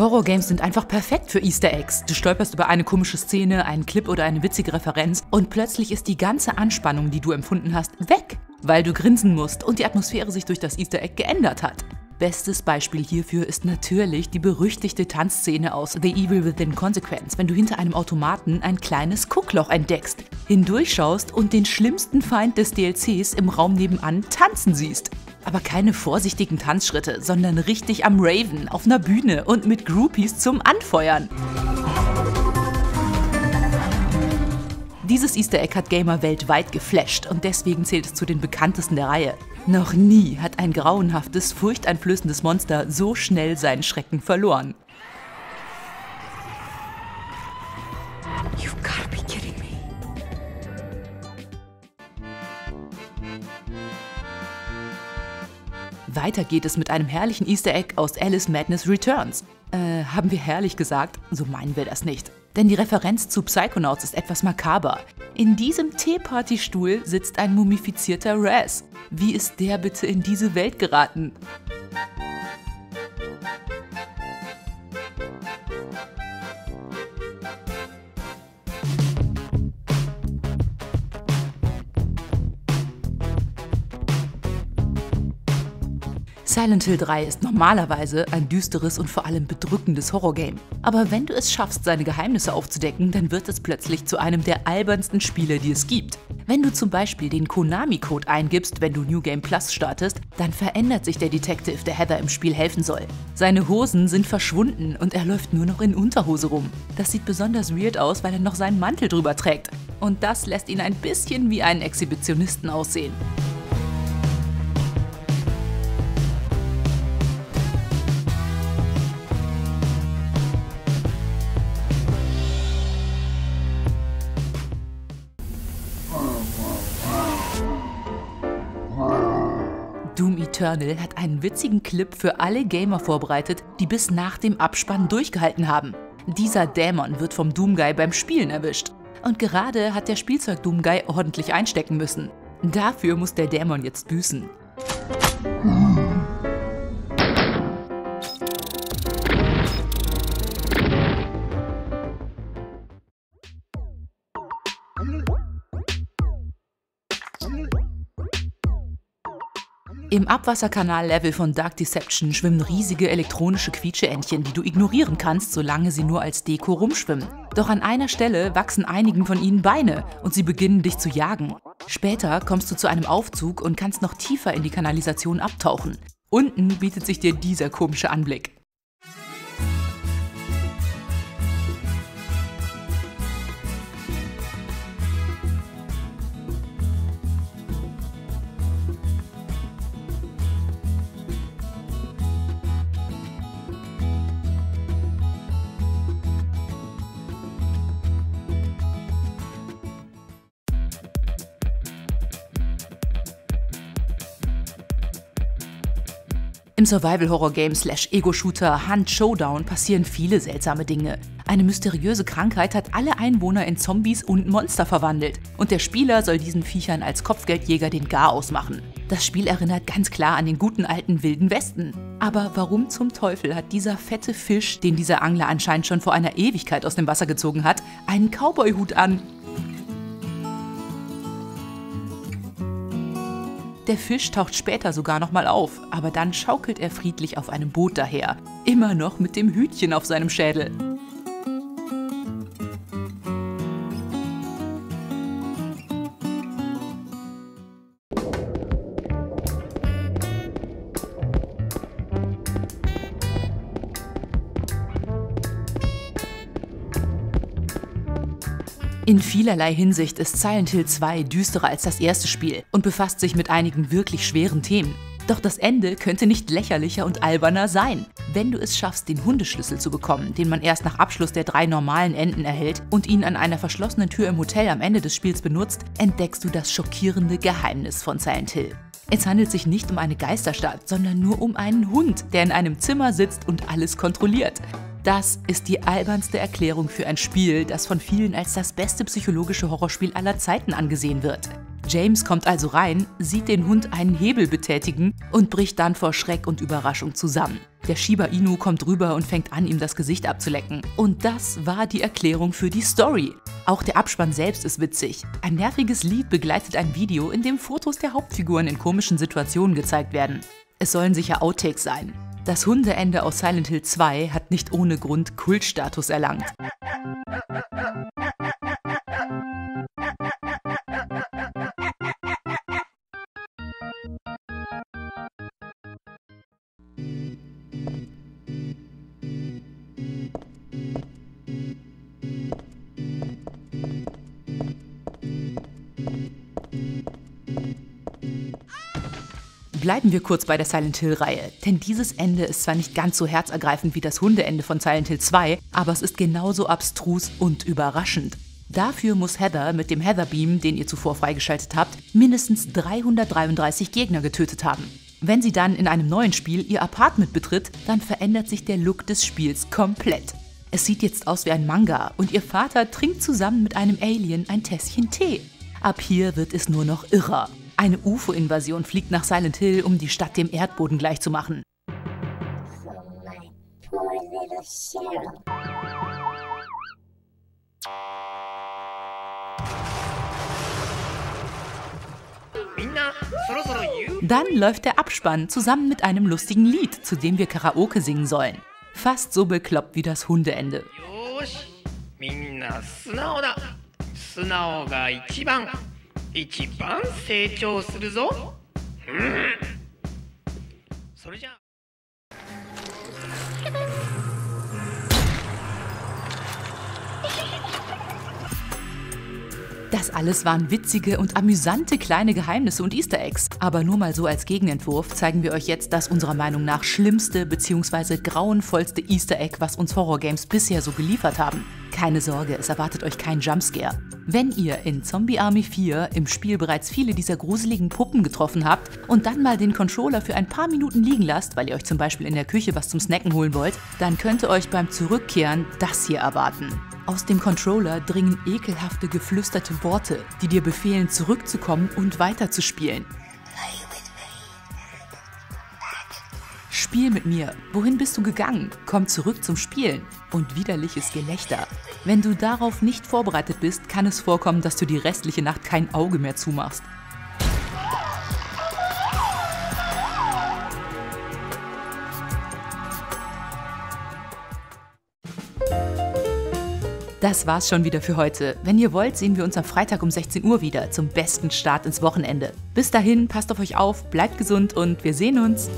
Horrorgames sind einfach perfekt für Easter Eggs. Du stolperst über eine komische Szene, einen Clip oder eine witzige Referenz und plötzlich ist die ganze Anspannung, die du empfunden hast, weg, weil du grinsen musst und die Atmosphäre sich durch das Easter Egg geändert hat. Bestes Beispiel hierfür ist natürlich die berüchtigte Tanzszene aus The Evil Within Consequence, wenn du hinter einem Automaten ein kleines Guckloch entdeckst, hindurchschaust und den schlimmsten Feind des DLCs im Raum nebenan tanzen siehst. Aber keine vorsichtigen Tanzschritte, sondern richtig am Raven, auf einer Bühne und mit Groupies zum Anfeuern. Dieses Easter Egg hat Gamer weltweit geflasht und deswegen zählt es zu den bekanntesten der Reihe. Noch nie hat ein grauenhaftes, furchteinflößendes Monster so schnell seinen Schrecken verloren. Weiter geht es mit einem herrlichen Easter Egg aus Alice Madness Returns. Äh, haben wir herrlich gesagt? So meinen wir das nicht. Denn die Referenz zu Psychonauts ist etwas makaber. In diesem Teepartystuhl sitzt ein mumifizierter Raz. Wie ist der bitte in diese Welt geraten? Silent Hill 3 ist normalerweise ein düsteres und vor allem bedrückendes Horrorgame. Aber wenn du es schaffst, seine Geheimnisse aufzudecken, dann wird es plötzlich zu einem der albernsten Spiele, die es gibt. Wenn du zum Beispiel den Konami-Code eingibst, wenn du New Game Plus startest, dann verändert sich der Detective, der Heather im Spiel helfen soll. Seine Hosen sind verschwunden und er läuft nur noch in Unterhose rum. Das sieht besonders weird aus, weil er noch seinen Mantel drüber trägt. Und das lässt ihn ein bisschen wie einen Exhibitionisten aussehen. Doom Eternal hat einen witzigen Clip für alle Gamer vorbereitet, die bis nach dem Abspann durchgehalten haben. Dieser Dämon wird vom Doomguy beim Spielen erwischt. Und gerade hat der Spielzeug Doomguy ordentlich einstecken müssen. Dafür muss der Dämon jetzt büßen. Im Abwasserkanal-Level von Dark Deception schwimmen riesige elektronische Quietscheentchen, die du ignorieren kannst, solange sie nur als Deko rumschwimmen. Doch an einer Stelle wachsen einigen von ihnen Beine und sie beginnen dich zu jagen. Später kommst du zu einem Aufzug und kannst noch tiefer in die Kanalisation abtauchen. Unten bietet sich dir dieser komische Anblick. Im Survival-Horror-Game slash Ego-Shooter Hunt Showdown passieren viele seltsame Dinge. Eine mysteriöse Krankheit hat alle Einwohner in Zombies und Monster verwandelt und der Spieler soll diesen Viechern als Kopfgeldjäger den Garaus machen. Das Spiel erinnert ganz klar an den guten alten Wilden Westen. Aber warum zum Teufel hat dieser fette Fisch, den dieser Angler anscheinend schon vor einer Ewigkeit aus dem Wasser gezogen hat, einen Cowboyhut an? Der Fisch taucht später sogar nochmal auf, aber dann schaukelt er friedlich auf einem Boot daher, immer noch mit dem Hütchen auf seinem Schädel. In vielerlei Hinsicht ist Silent Hill 2 düsterer als das erste Spiel und befasst sich mit einigen wirklich schweren Themen. Doch das Ende könnte nicht lächerlicher und alberner sein. Wenn du es schaffst, den Hundeschlüssel zu bekommen, den man erst nach Abschluss der drei normalen Enden erhält und ihn an einer verschlossenen Tür im Hotel am Ende des Spiels benutzt, entdeckst du das schockierende Geheimnis von Silent Hill. Es handelt sich nicht um eine Geisterstadt, sondern nur um einen Hund, der in einem Zimmer sitzt und alles kontrolliert. Das ist die albernste Erklärung für ein Spiel, das von vielen als das beste psychologische Horrorspiel aller Zeiten angesehen wird. James kommt also rein, sieht den Hund einen Hebel betätigen und bricht dann vor Schreck und Überraschung zusammen. Der Shiba Inu kommt rüber und fängt an, ihm das Gesicht abzulecken. Und das war die Erklärung für die Story. Auch der Abspann selbst ist witzig. Ein nerviges Lied begleitet ein Video, in dem Fotos der Hauptfiguren in komischen Situationen gezeigt werden. Es sollen sicher Outtakes sein. Das Hundeende aus Silent Hill 2 hat nicht ohne Grund Kultstatus erlangt. Bleiben wir kurz bei der Silent Hill-Reihe, denn dieses Ende ist zwar nicht ganz so herzergreifend wie das Hundeende von Silent Hill 2, aber es ist genauso abstrus und überraschend. Dafür muss Heather mit dem Heather Beam, den ihr zuvor freigeschaltet habt, mindestens 333 Gegner getötet haben. Wenn sie dann in einem neuen Spiel ihr Apartment betritt, dann verändert sich der Look des Spiels komplett. Es sieht jetzt aus wie ein Manga und ihr Vater trinkt zusammen mit einem Alien ein Tässchen Tee. Ab hier wird es nur noch irrer. Eine UFO-Invasion fliegt nach Silent Hill, um die Stadt dem Erdboden gleichzumachen. Dann läuft der Abspann zusammen mit einem lustigen Lied, zu dem wir Karaoke singen sollen. Fast so bekloppt wie das Hundeende. 一番成長するぞ。うん。それじゃあ。Das alles waren witzige und amüsante kleine Geheimnisse und Easter Eggs. Aber nur mal so als Gegenentwurf zeigen wir euch jetzt das unserer Meinung nach schlimmste bzw. grauenvollste Easter Egg, was uns Horror Games bisher so geliefert haben. Keine Sorge, es erwartet euch kein Jumpscare. Wenn ihr in Zombie Army 4 im Spiel bereits viele dieser gruseligen Puppen getroffen habt und dann mal den Controller für ein paar Minuten liegen lasst, weil ihr euch zum Beispiel in der Küche was zum Snacken holen wollt, dann könnte euch beim Zurückkehren das hier erwarten. Aus dem Controller dringen ekelhafte geflüsterte Worte, die dir befehlen, zurückzukommen und weiterzuspielen. Spiel mit mir. Wohin bist du gegangen? Komm zurück zum Spielen. Und widerliches Gelächter. Wenn du darauf nicht vorbereitet bist, kann es vorkommen, dass du die restliche Nacht kein Auge mehr zumachst. Das war's schon wieder für heute. Wenn ihr wollt, sehen wir uns am Freitag um 16 Uhr wieder zum besten Start ins Wochenende. Bis dahin, passt auf euch auf, bleibt gesund und wir sehen uns.